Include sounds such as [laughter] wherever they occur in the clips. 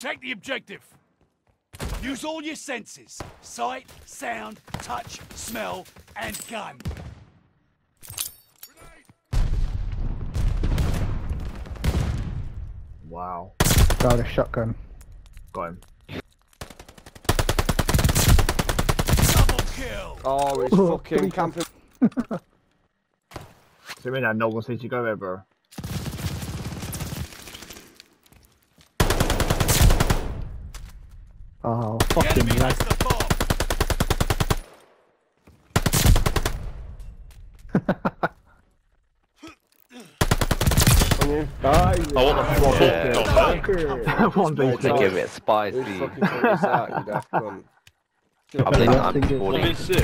Take the objective. Use all your senses. Sight, sound, touch, smell, and gun. Wow. Got a shotgun. Got him. Double kill. Oh, he's [laughs] fucking three camping. [laughs] So mean that no one sees you go there, bro. Oh, fucking enemy lag. has the bomb. On you. I want the Yeah. fuck One Mate, big To Sorry. give it Who's spicy. fucking out, you daft cunt? I believe I I'm think it's- One v 40. six.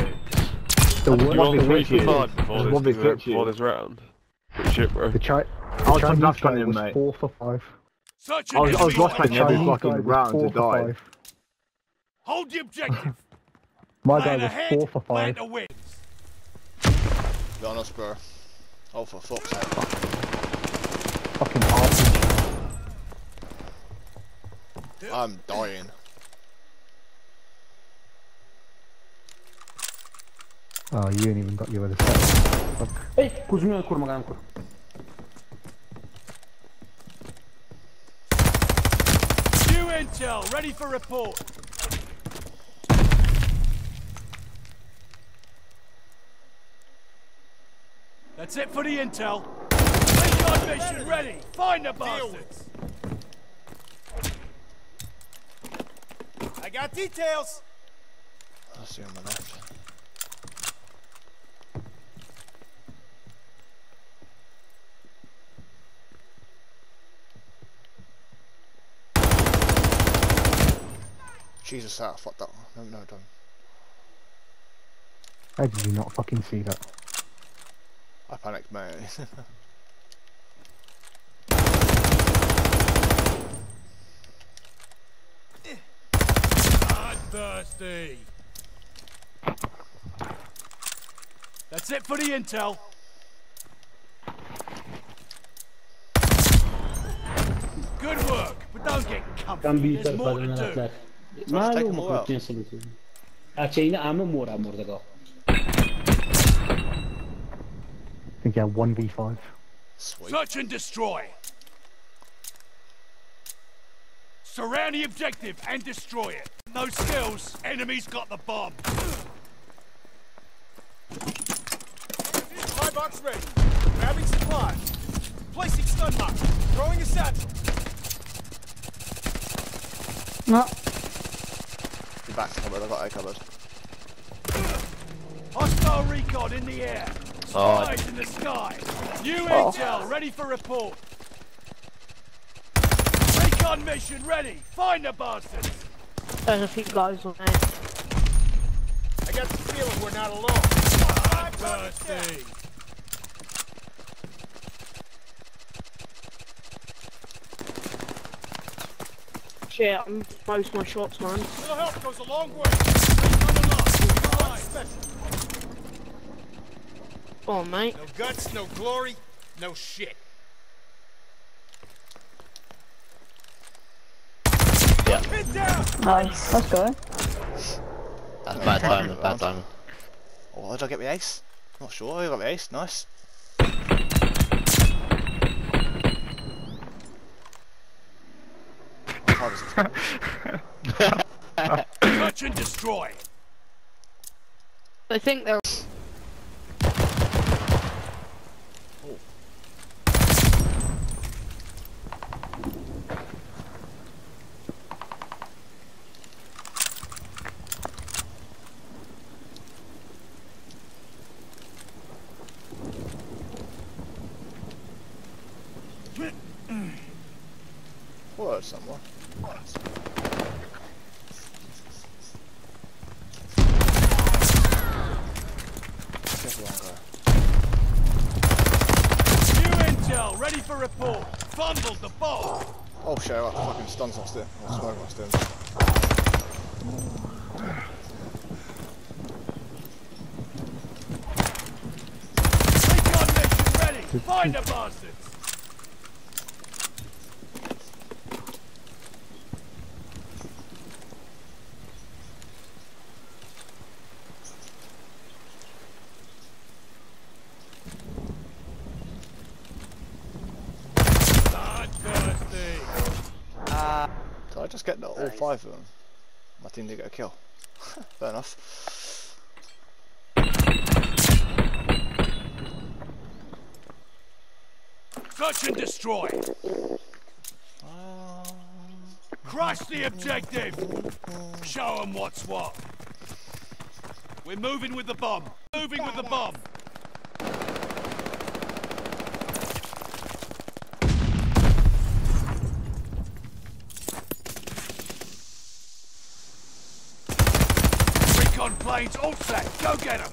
The One one, v the, three Three for five before this, one v before before this round. Pretty shit, bro. the, chi- I the was Chinese last guy on him, mate. four for five. Search I was, I was enemy lost line. every Chinese fucking round to die. five. Hold the objective. [laughs] My guy Plan was ahead. four for Plan five. to win. Be honest, bro. Oh, for fuck's sake. Fucking awesome. I'm dying. Oh, you ain't even got your other set. Fuck. Ej, kurwa, kurwa, kurwa, kurwa. New intel, ready for report. That's it for the intel. Recon mission ready. Find the bastards. I got details. I see on my left. Jesus, I fuck that. No, no, don't. How did you not fucking see that? I panicked, mate. Bloodthirsty. That's it for the intel. Good work, but don't get Kan comfy. There's more to bazen do. atlar. take Malum them all out. kurtin solution. A China ama mura murda go. I think yeah, one v five. Sweet. Search and destroy. Surround the objective and destroy it. No skills. Enemy's got the bomb. Supply box ready. Grabbing supplies. Placing stun box. Throwing a satchel. Your back's covered, I got A covered. Hostile recon in the air. Oh. In the sky. New oh. intel ready for report. Recon mission ready. Find the bastards. There's a few guys on there. I got the feeling we're not alone. Bloodthirsty. Shit, I'm most of my shots, man. Little help goes a long way. Recon alert. Fine. Special. Go on, mate. No guts, no glory, no shit. Yeah. Nice. Let's go. That's bad timing, bad timing. Oh, did I get the ace? Not sure, I got the ace, nice. How does it Search and destroy. I think they're. Ready for report. Fumbled the bomb. Oh shit, I fucking stuns off still. Oh, smoke off still. Recon mission ready. Find the bastards. Did I just get the, all five of them? My team did get a kill. [laughs] Fair enough. Search and destroy. Um, Crush the objective. [laughs] Show 'em what's what. We're moving with the bomb. Moving with the bomb. All set. Go get 'em.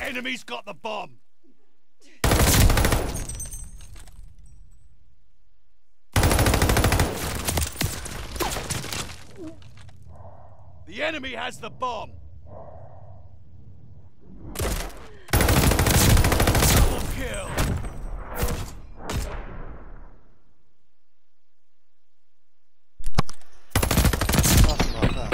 Enemy's got the bomb. The enemy has the bomb. Double kill. Stuff like that.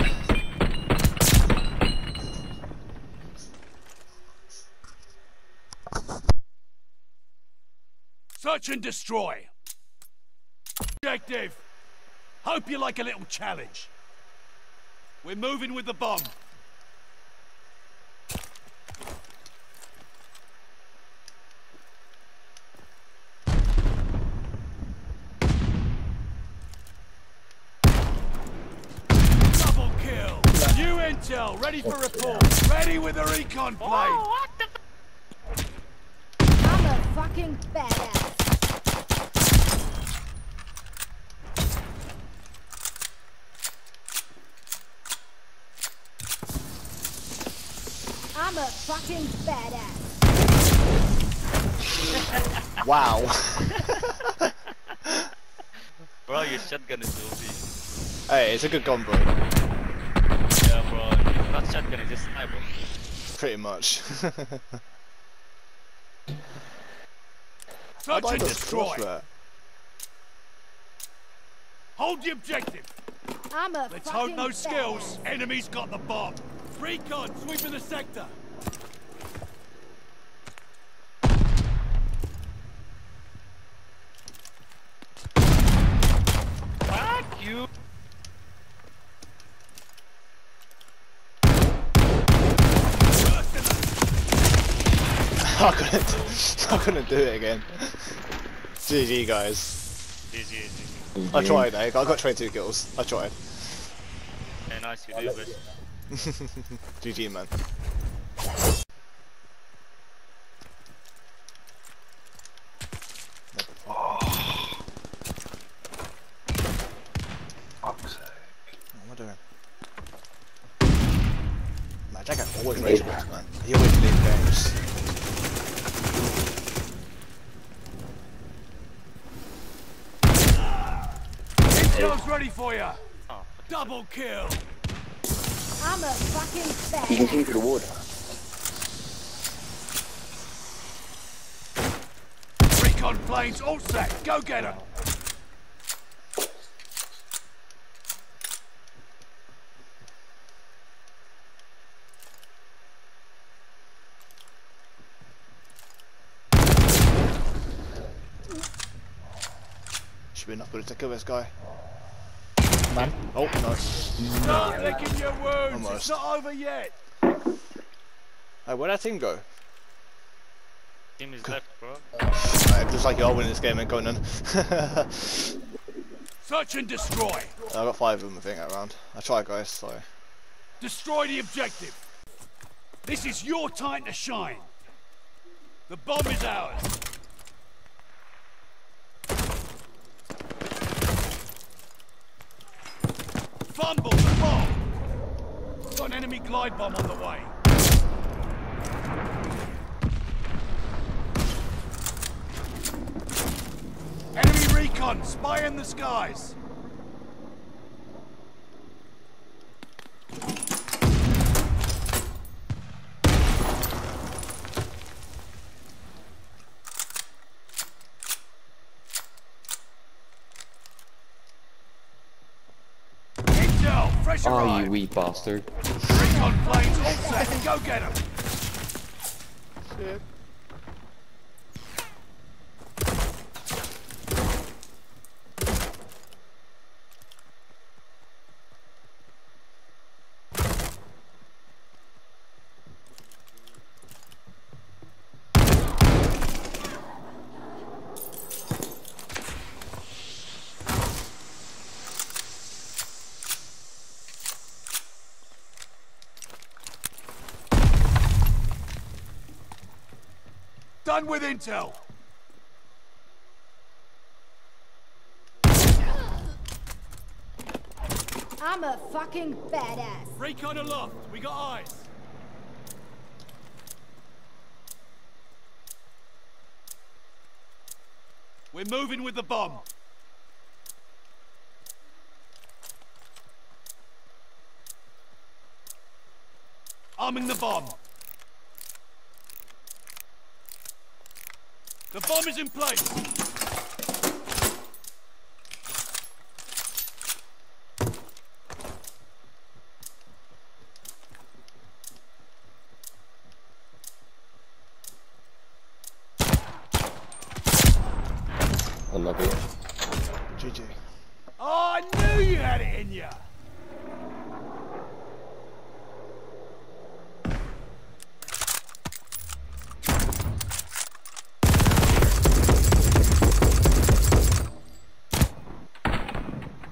Search and destroy. Objective. Hope you like a little challenge. We're moving with the bomb. Double kill. New intel, ready for report. Ready with a recon plane. Oh, I'm a fucking badass. I'm a fucking badass. Wow. Bro, your shotgun is OP. hey, it's a good gun, bro. Yeah, bro. Not shotgun, it's just sniper. Pretty much. [laughs] Search I and destroy. Hold the objective. I'm a Let's fucking hope no skills. badass. Enemy's got the bomb. Recon, sweeping the sector. Fuck you! I couldn't. [laughs] I couldn't do it again. GG, guys. GG, GG. I tried, eh? I got 22 kills. I tried. Yeah, nice, you do it. GG, [laughs] man. What am I doing? Man, that guy always rage quits, man. He always leaves games. Intel's ready for you. Oh, Double kill. I'm a fucking badass. Recon planes all set. Go get 'em. Should be enough good to kill this guy. Man. Oh, nice. Start licking your wounds. Almost. It's not over yet. Hey, where'd that team go? team is left, bro. Right, looks like you're winning this game, ain't going none. Search and destroy. I got five of them, I think, that round. I tried, guys, so. Destroy the objective. This is your time to shine. The bomb is ours. Fumble the. Got an enemy glide bomb on the way. Enemy recon, spy in the skies. Intel, Oh, arrived. you wee bastard. Recon planes all set. Go get 'em. Done with intel. I'm a fucking badass. Recon aloft. We got eyes. We're moving with the bomb. Arming the bomb. The bomb is in place. Unlucky. GG. Oh, I knew you had it in you.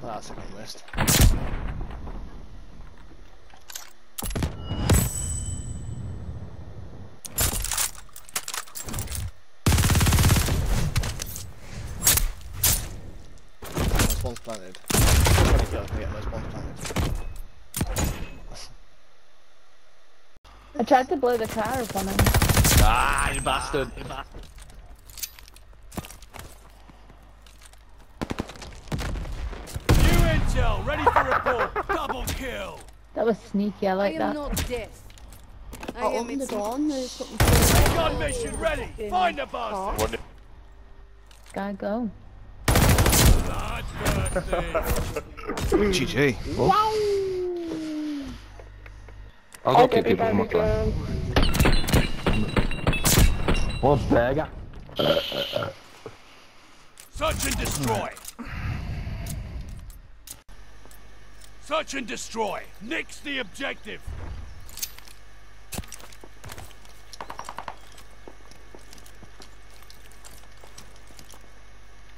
Ah, I think I missed. Those bombs planted. 20 kills to get those bombs planted. I tried to blow the car up on him. Ah, you bastard. New intel, ready for report. Double kill. That was sneaky, I like that. not death. I, I am opened the door and there's something Gun mission ready. Find the bastard. Gotta go. GG. I'll go kick people from my clan. What a burger. Search and destroy. Search and destroy. Nix the objective.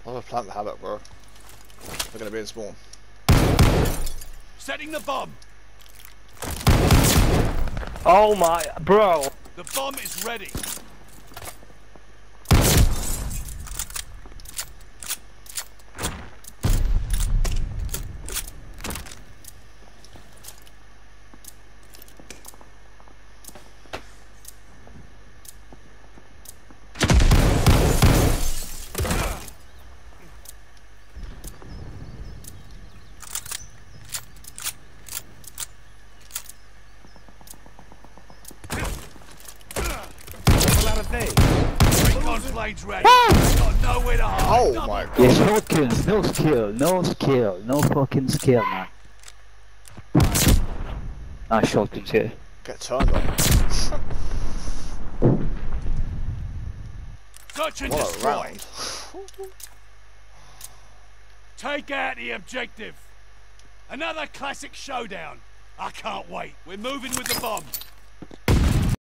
I'm gonna plant the havoc, bro. They're gonna be in spawn. Setting the bomb. Oh my, bro. The bomb is ready. Recon planes ready. Got nowhere to hide. Oh Double my god. Yeah, shotguns, no skill, no skill, no fucking skill, man. Nice shotguns here. Get turned on. Search and What a destroy. round. Take out the objective. Another classic showdown. I can't wait. We're moving with the bomb.